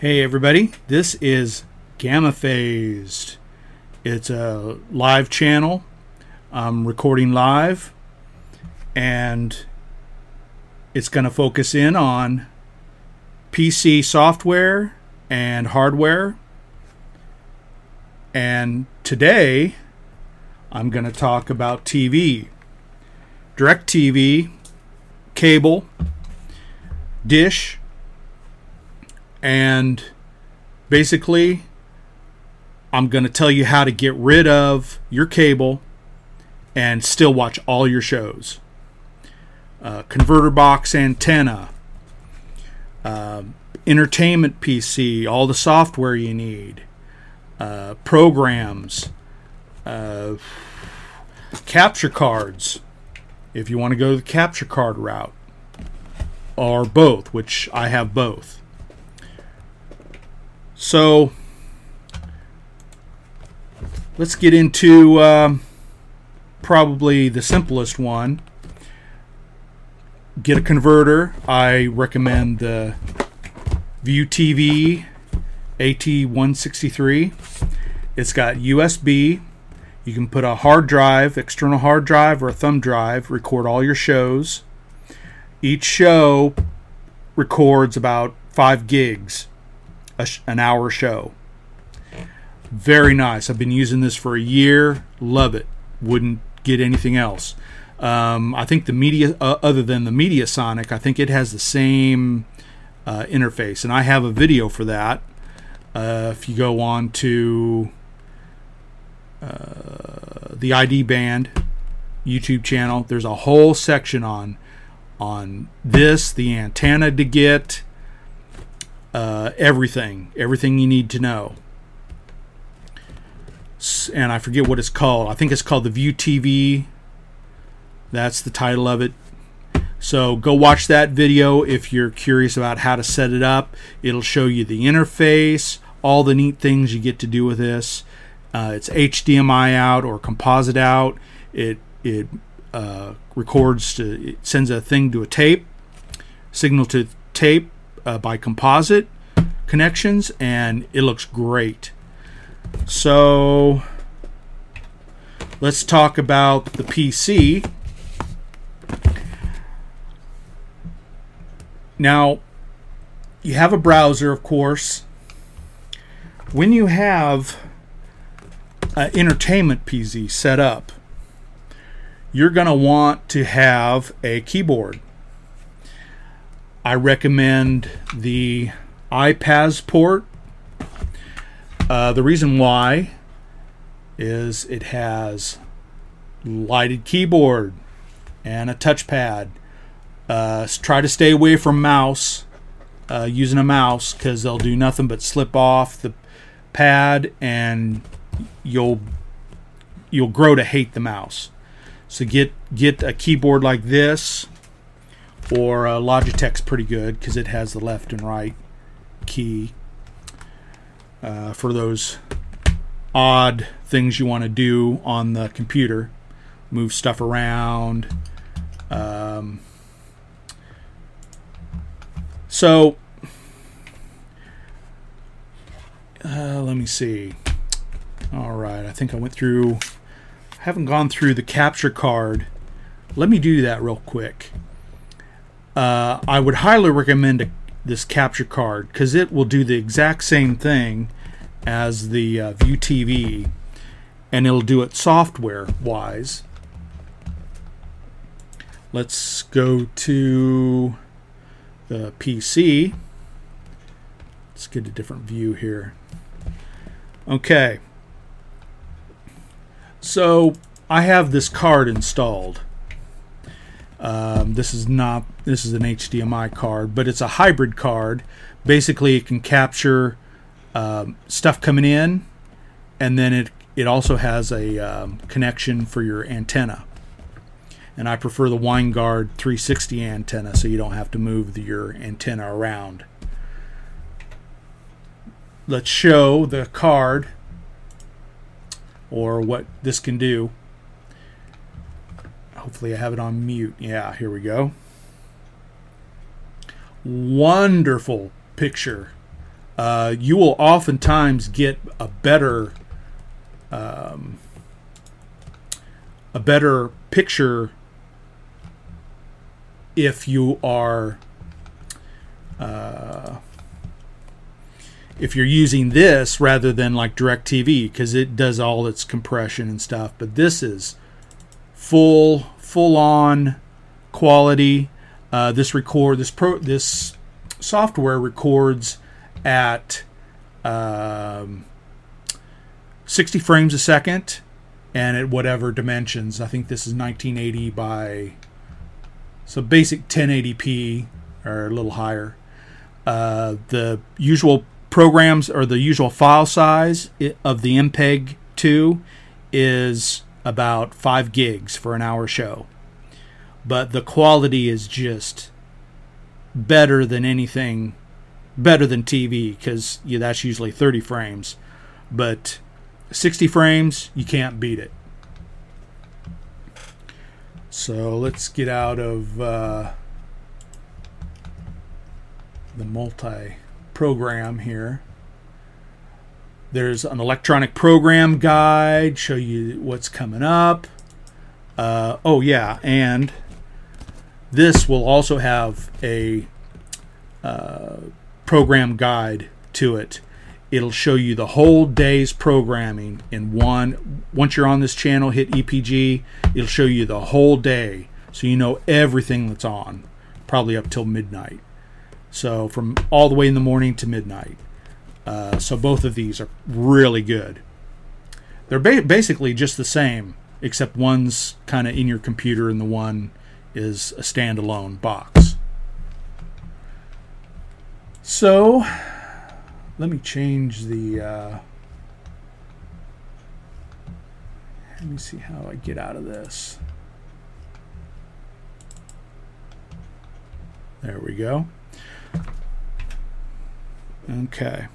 Hey everybody, this is Gamma Phased. It's a live channel. I'm recording live and it's going to focus in on PC software and hardware. And today I'm going to talk about TV. DirecTV, cable, dish, and basically I'm going to tell you how to get rid of your cable and still watch all your shows. Uh, converter box antenna, uh, entertainment PC, all the software you need, uh, programs, uh, capture cards, if you want to go the capture card route, or both, which I have both. So let's get into um, probably the simplest one. Get a converter. I recommend the View TV AT163. It's got USB. You can put a hard drive, external hard drive, or a thumb drive, record all your shows. Each show records about five gigs sh- an hour show. Very nice. I've been using this for a year. Love it. Wouldn't get anything else. Um, I think the media, uh, other than the Mediasonic, I think it has the same uh, interface, and I have a video for that. Uh, if you go on to uh, the ID Band YouTube channel, there's a whole section on on this, the antenna to get, uh, everything, everything you need to know. And I forget what it's called. I think it's called the View TV. That's the title of it. So go watch that video if you're curious about how to set it up. It'll show you the interface, all the neat things you get to do with this. Uh, it's HDMI out or composite out. It it uh, records to it sends a thing to a tape, signal to tape uh, by composite connections, and it looks great. So let's talk about the PC. Now, you have a browser, of course. When you have an entertainment PC set up, you're going to want to have a keyboard. I recommend the iPazzPort. Uh, the reason why is it has lighted keyboard and a touchpad. Uh, try to stay away from mouse uh, using a mouse because they'll do nothing but slip off the pad and you'll you'll grow to hate the mouse. So get get a keyboard like this or uh, Logitech's pretty good because it has the left and right key uh, for those odd things you want to do on the computer. Move stuff around. Um, so, uh, let me see. All right, I think I went through. I haven't gone through the capture card. Let me do that real quick. Uh, I would highly recommend a, this capture card because it will do the exact same thing as the uh, View TV, and it'll do it software wise. Let's go to the PC. Let's get a different view here. Okay. So I have this card installed. Um, this is not this is an HDMI card, but it's a hybrid card. Basically, it can capture um, stuff coming in, and then it it also has a um, connection for your antenna. And I prefer the Winegard 360 antenna, so you don't have to move the, your antenna around. Let's show the card or what this can do. Hopefully, I have it on mute. Yeah, here we go. Wonderful picture uh, you will oftentimes get a better um, a better picture if you are uh, if you're using this rather than like DirecTV because it does all its compression and stuff. But this is full full on quality. Uh, this record this pro this software records at um, 60 frames a second and at whatever dimensions. I think this is 1980 by so basic 1080p or a little higher. Uh, the usual programs or the usual file size of the MPEG 2 is about 5 gigs for an hour show. But the quality is just better than anything, better than TV because yeah, that's usually 30 frames. But 60 frames, you can't beat it. So let's get out of uh, the multi program here. There's an electronic program guide, show you what's coming up. Uh, oh yeah, and this will also have a uh, program guide to it. It'll show you the whole day's programming in one. Once you're on this channel, hit EPG. It'll show you the whole day, so you know everything that's on, probably up till midnight. So from all the way in the morning to midnight. Uh, so both of these are really good. They're ba- basically just the same, except one's kind of in your computer and the one is a standalone box. So let me change the. Uh, let me see how I get out of this. There we go. Okay.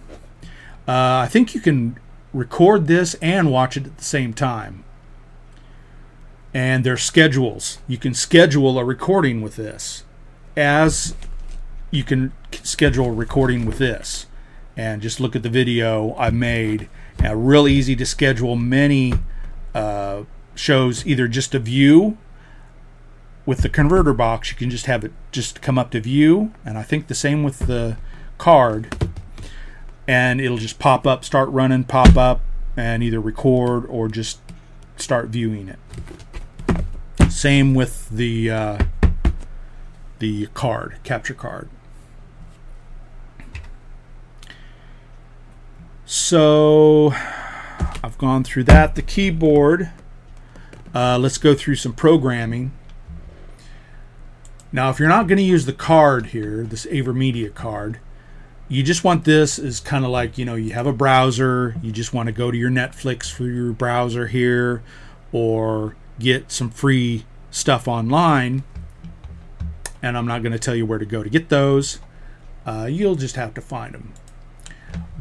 Uh, I think you can record this and watch it at the same time. And there's schedules. You can schedule a recording with this as you can schedule a recording with this. And just look at the video I made. Uh, real easy to schedule many uh, shows, either just a view with the converter box. You can just have it just come up to view. And I think the same with the card and it'll just pop up, start running, pop up, and either record or just start viewing it. Same with the uh, the card, capture card. So I've gone through that. The keyboard. Uh, let's go through some programming. Now, if you're not going to use the card here, this AverMedia card, you just want this is kind of like you know you have a browser you just want to go to your netflix through your browser here or get some free stuff online and i'm not going to tell you where to go to get those. Uh, you'll just have to find them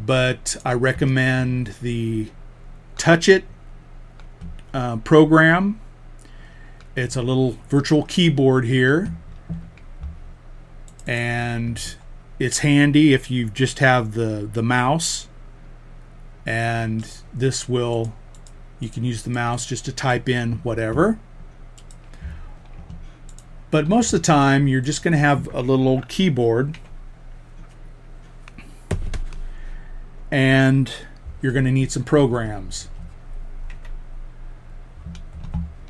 but i recommend the touch it uh, program. It's a little virtual keyboard here. And it's handy if you just have the the mouse and this will you can use the mouse just to type in whatever. But most of the time you're just going to have a little old keyboard and you're going to need some programs.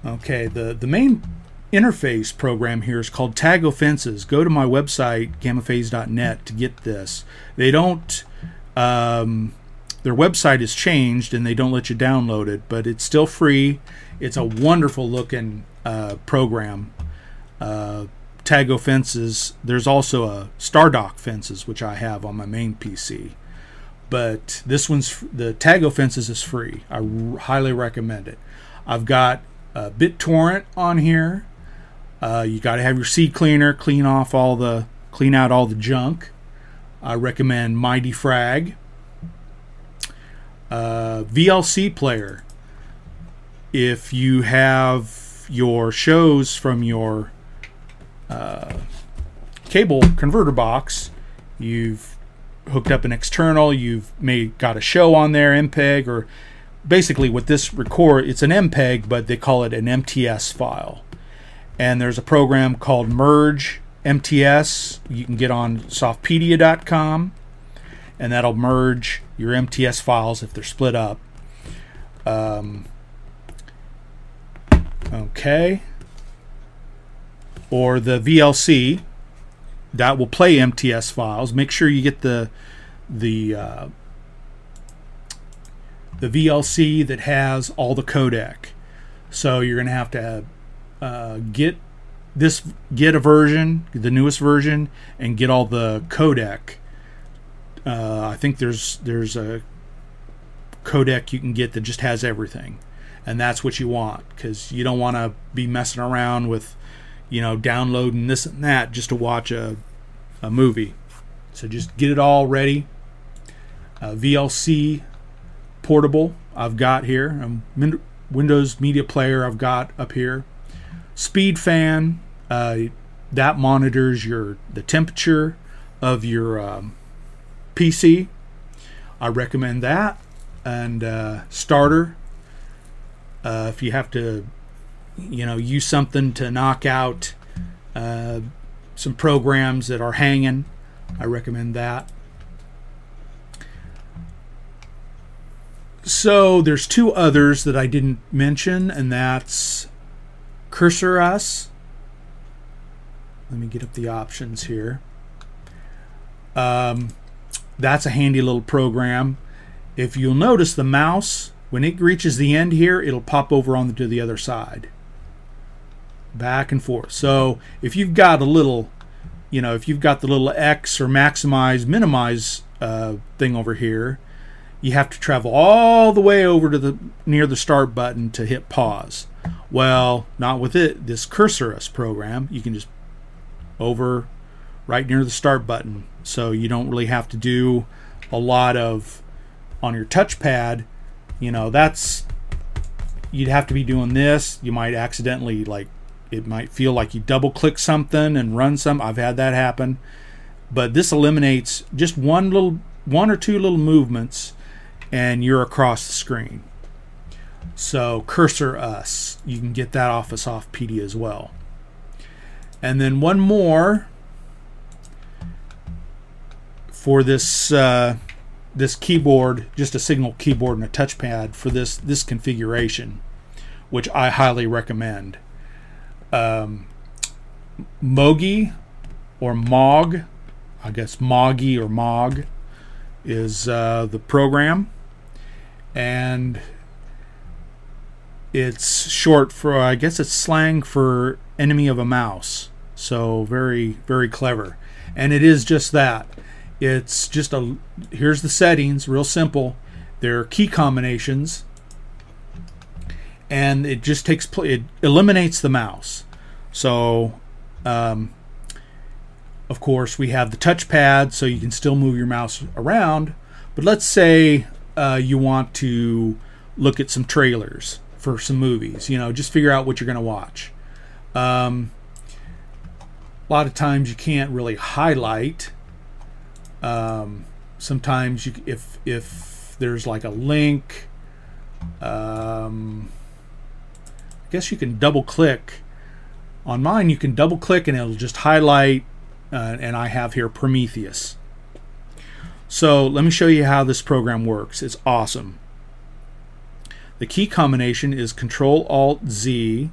Okay the the main interface program here is called Tago Fences. Go to my website, gammaphase.net, to get this. They don't, um, their website has changed and they don't let you download it, but it's still free. It's a wonderful looking uh, program. Uh, Tago Fences. There's also a Stardock fences, which I have on my main PC. But this one's the Tago Fences is free. I highly recommend it. I've got uh, BitTorrent on here. Uh, you got to have your CCleaner, clean off all the, clean out all the junk. I recommend MyDefrag. Uh, VLC player. If you have your shows from your uh, cable converter box, you've hooked up an external, you've made got a show on there, MPEG, or basically with this record, it's an MPEG, but they call it an MTS file. And there's a program called Merge MTS. You can get on softpedia.com, and that'll merge your MTS files if they're split up. Um, okay. Or the VLC that will play MTS files. Make sure you get the the uh, the VLC that has all the codec. So you're going to have to uh, get this get a version, the newest version, and get all the codec. Uh, I think there's there's a codec you can get that just has everything, and that's what you want because you don't want to be messing around with, you know, downloading this and that just to watch a a movie. So just get it all ready. Uh, VLC portable I've got here. Um, Windows Media Player I've got up here. SpeedFan uh, that monitors your the temperature of your um, PC. I recommend that. And uh, starter, uh, if you have to, you know, use something to knock out uh, some programs that are hanging, I recommend that. So there's two others that I didn't mention, and that's CursorOS. Let me get up the options here. Um, that's a handy little program. If you'll notice the mouse, when it reaches the end here, it'll pop over onto the other side. Back and forth. So if you've got a little, you know, if you've got the little X or maximize, minimize uh, thing over here, you have to travel all the way over to the near the start button to hit pause. Well, not with it. This cursorus program, you can just over right near the start button. So you don't really have to do a lot of on your touchpad. You know, that's you'd have to be doing this. You might accidentally like it might feel like you double click something and run some. I've had that happen. But this eliminates just one little one or two little movements and you're across the screen. So Cursor Us, you can get that off of Softpedia as well. And then one more for this uh, this keyboard, just a signal keyboard and a touchpad for this this configuration, which I highly recommend. Um, Mogi or Mog, I guess Moggy or Mog is uh, the program and it's short for I guess it's slang for enemy of a mouse. So very very clever. And it is just that. It's just a here's the settings, real simple. They're key combinations and it just takes it eliminates the mouse. So um, of course we have the touchpad so you can still move your mouse around, but let's say uh, you want to look at some trailers for some movies. You know, just figure out what you're going to watch. Um, a lot of times you can't really highlight. Um, sometimes you, if if there's like a link, um, I guess you can double click. On mine, you can double click and it'll just highlight. Uh, and I have here Prometheus. So let me show you how this program works. It's awesome. The key combination is Control Alt Z.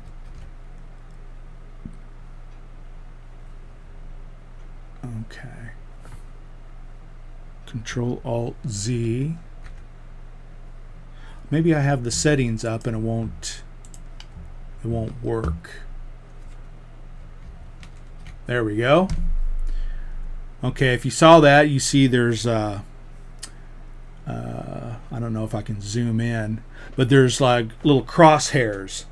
Okay. Control Alt Z. Maybe I have the settings up and it won't it won't work. There we go. Okay, if you saw that, you see there's, uh, uh, I don't know if I can zoom in, but there's like little crosshairs,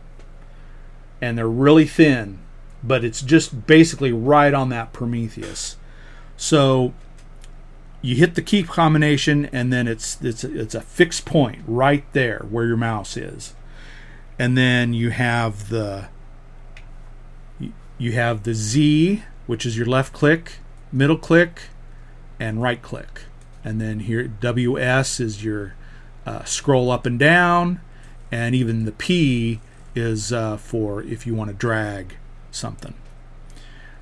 and they're really thin, but it's just basically right on that Prometheus. So you hit the key combination, and then it's it's it's a fixed point right there where your mouse is, and then you have the you have the Z, which is your left click middle click, and right click. and then here WS is your uh, scroll up and down, and even the P is uh, for if you want to drag something.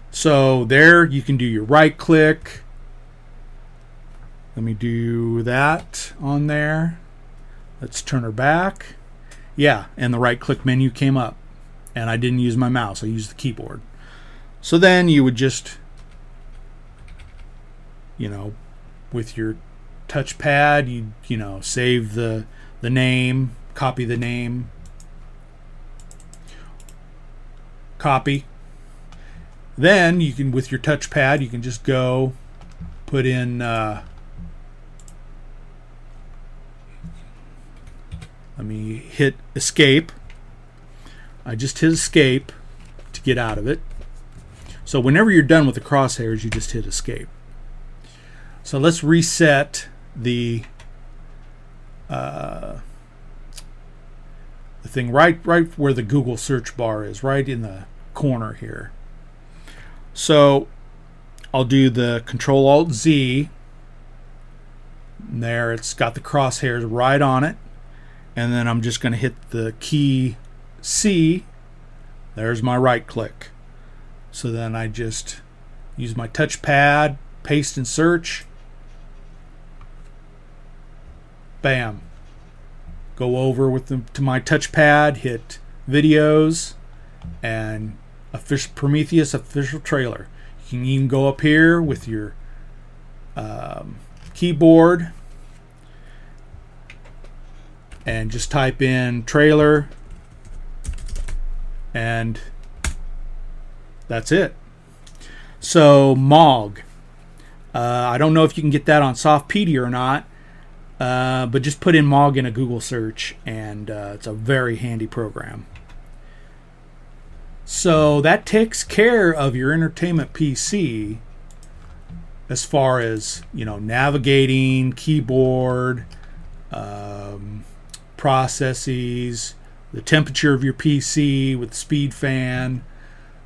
So there you can do your right click. Let me do that on there. Let's turn her back. Yeah, and the right click menu came up. And I didn't use my mouse, I used the keyboard. So then you would just, you know, with your touchpad, you you know, save the the name, copy the name, copy. Then you can, with your touchpad, you can just go put in. Uh, let me hit escape. I just hit escape to get out of it. So whenever you're done with the crosshairs, you just hit escape. So let's reset the uh, the thing right right where the Google search bar is, right in the corner here. So I'll do the Control Alt Z. There, it's got the crosshairs right on it. And then I'm just going to hit the key C. There's my right click. So then I just use my touchpad, paste and search. Bam. Go over with them to my touchpad, hit videos, and official Prometheus official trailer. You can even go up here with your um, keyboard and just type in trailer and that's it. So Mog. Uh, I don't know if you can get that on Softpedia or not, uh, but just put in Mog in a Google search, and uh, it's a very handy program. So that takes care of your entertainment PC as far as you know navigating, keyboard, um, processes, the temperature of your PC with SpeedFan.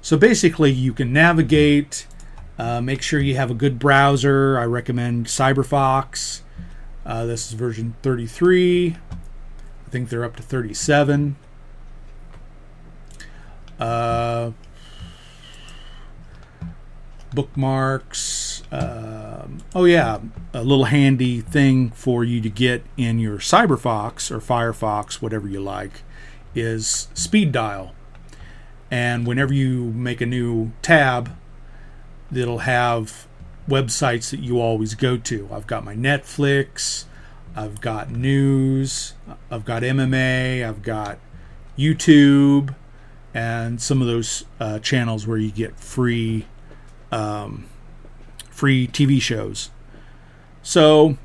So basically, you can navigate. Uh, make sure you have a good browser. I recommend CyberFox. Uh, this is version 33. I think they're up to 37. Uh, bookmarks. Um, oh yeah, a little handy thing for you to get in your CyberFox or Firefox, whatever you like, is speed dial. And whenever you make a new tab, it'll have websites that you always go to. I've got my Netflix, I've got news, I've got MMA, I've got YouTube, and some of those uh, channels where you get free um, free TV shows. So,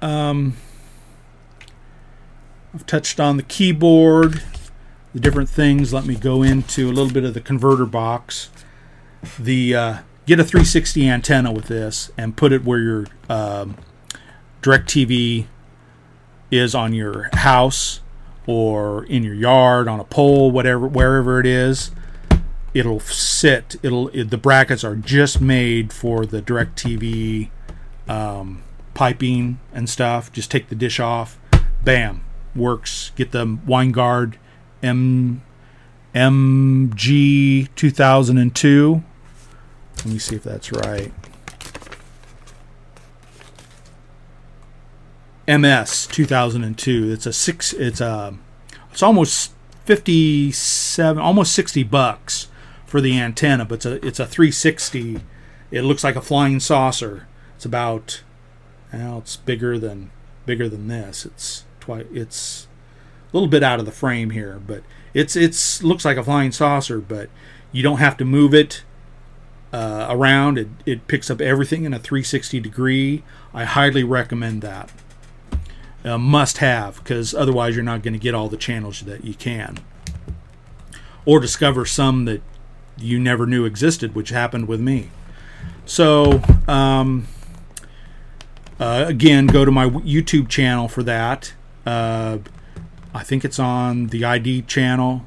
um, I've touched on the keyboard, the different things. Let me go into a little bit of the converter box. The uh, get a 360 antenna with this and put it where your um, DirecTV is on your house or in your yard on a pole, whatever, wherever it is. It'll sit. It'll it, the brackets are just made for the DirecTV um, piping and stuff. Just take the dish off. Bam, works. Get the Winegard M MG 2002. Let me see if that's right. MS 2002. It's a six. It's a. It's almost 57, almost 60 bucks for the antenna, but it's a it's a 360. It looks like a flying saucer. It's about. Well, it's bigger than bigger than this. It's twice. It's a little bit out of the frame here, but it's it's looks like a flying saucer. But you don't have to move it uh, around. It it picks up everything in a 360 degree. I highly recommend that. Must have because otherwise you're not going to get all the channels that you can. Or discover some that you never knew existed which happened with me. So um, uh, again go to my youtube channel for that. Uh, i think it's on the id channel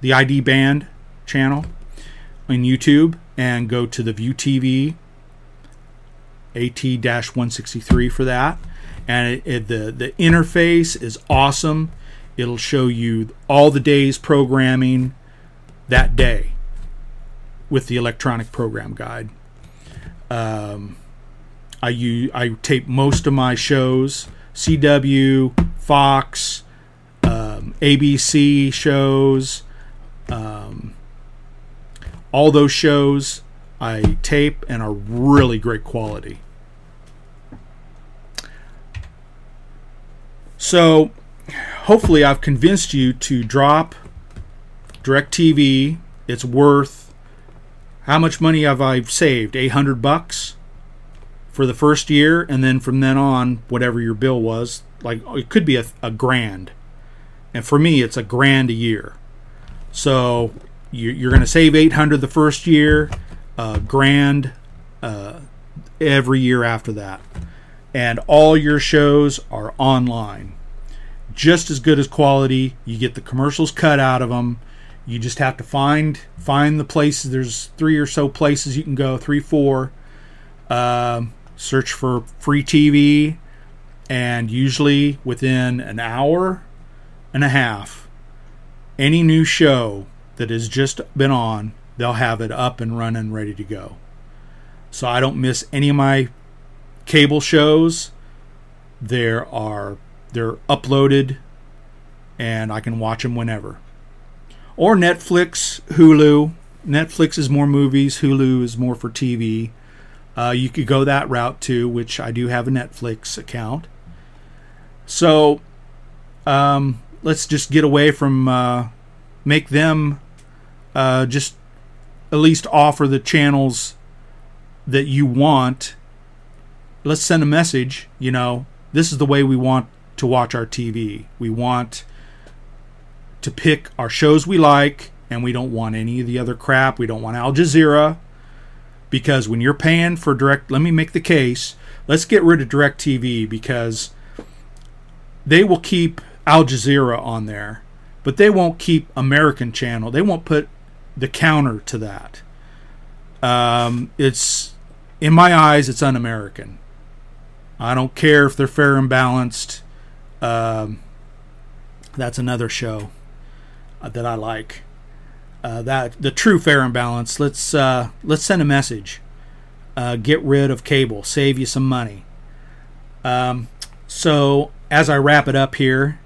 the id band channel on youtube and go to the view tv AT-163 for that, and it, it, the the interface is awesome. It'll show you all the day's programming that day with the electronic program guide. Um, I use, I tape most of my shows, CW, Fox, um, ABC shows, um, all those shows I tape and are really great quality. So, hopefully, I've convinced you to drop DirecTV. It's worth how much money have I saved? 800 bucks for the first year, and then from then on, whatever your bill was, like it could be a, a grand. And for me, it's a grand a year. So you, are going to save 800 the first year, uh, grand uh, every year after that. And all your shows are online. Just as good as quality. You get the commercials cut out of them. You just have to find find the places. There's three or so places you can go, three, four. Uh, search for free TV, and usually within an hour and a half, any new show that has just been on, they'll have it up and running, ready to go. So I don't miss any of my cable shows. There are they're uploaded, and I can watch them whenever. Or Netflix, Hulu. Netflix is more movies. Hulu is more for TV. Uh, you could go that route too, which I do have a Netflix account. So um, let's just get away from uh, make them uh, just at least offer the channels that you want. Let's send a message, you know, this is the way we want to watch our TV. We want to pick our shows we like, and we don't want any of the other crap. We don't want Al Jazeera. Because when you're paying for direct, let me make the case. Let's get rid of DirecTV because they will keep Al Jazeera on there, but they won't keep American channel. They won't put the counter to that. Um, it's in my eyes, it's un-American. I don't care if they're fair and balanced. Um, that's another show uh, that I like. Uh, that the true fair and balanced. Let's uh, let's send a message. Uh, get rid of cable. Save you some money. Um, so as I wrap it up here,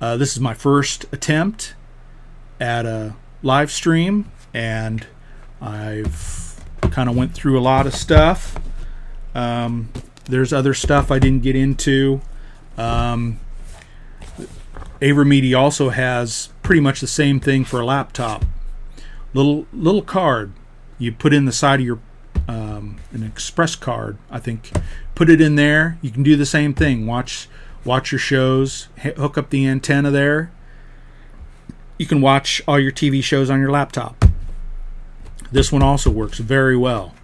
uh, this is my first attempt at a live stream and I've kind of went through a lot of stuff. Um, there's other stuff I didn't get into. Um, AverMedia also has pretty much the same thing for a laptop. Little little card you put in the side of your um, an express card. I think put it in there. You can do the same thing. Watch watch your shows. Hook up the antenna there. You can watch all your TV shows on your laptop. This one also works very well.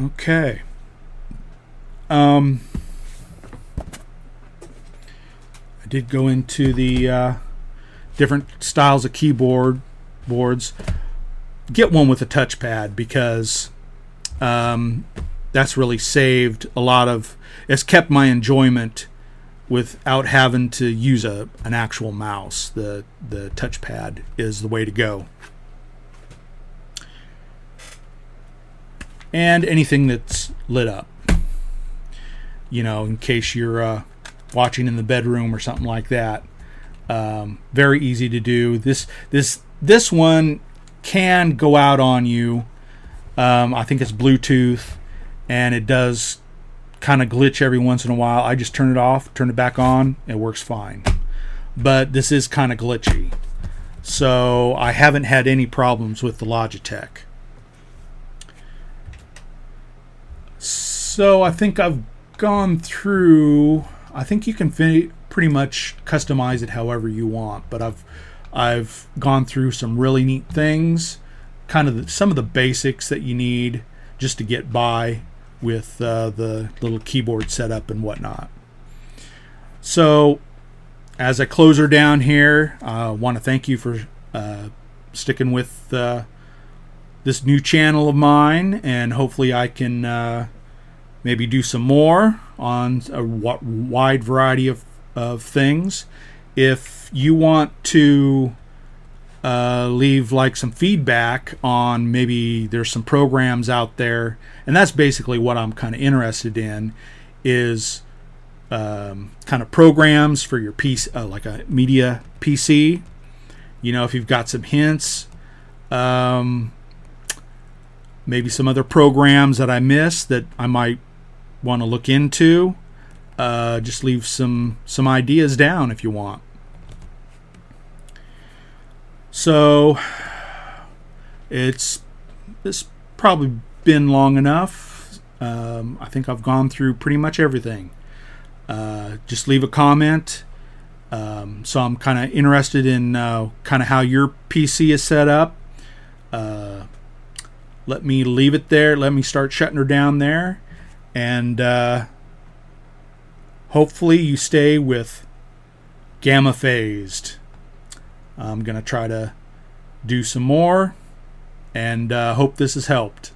Okay. Um, I did go into the uh, different styles of keyboard boards. Get one with a touchpad because um, that's really saved a lot of. It's kept my enjoyment without having to use a an actual mouse. The the touchpad is the way to go. And anything that's lit up. You know, in case you're uh, watching in the bedroom or something like that. Um, very easy to do. This this this one can go out on you. Um, I think it's Bluetooth, and it does kind of glitch every once in a while. I just turn it off, turn it back on, it works fine. But this is kind of glitchy. So I haven't had any problems with the Logitech. So I think I've gone through. I think you can pretty much customize it however you want, but I've I've gone through some really neat things, kind of the, some of the basics that you need just to get by with uh, the little keyboard setup and whatnot. So, as I close her down here, I want to thank you for uh, sticking with uh, this new channel of mine, and hopefully I can uh, maybe do some more on a wide variety of, of things. If you want to uh, leave like some feedback on maybe there's some programs out there, and that's basically what I'm kind of interested in is um, kind of programs for your piece, uh, like a media PC. You know, if you've got some hints, um, maybe some other programs that I missed that I might want to look into. Uh, just leave some some ideas down if you want. So it's it's probably been long enough. Um, I think I've gone through pretty much everything. Uh, just leave a comment. Um, so I'm kind of interested in uh, kind of how your PC is set up. Uh, let me leave it there. Let me start shutting her down there, and uh, hopefully you stay with gamma phased. I'm gonna try to do some more, and uh, hope this has helped.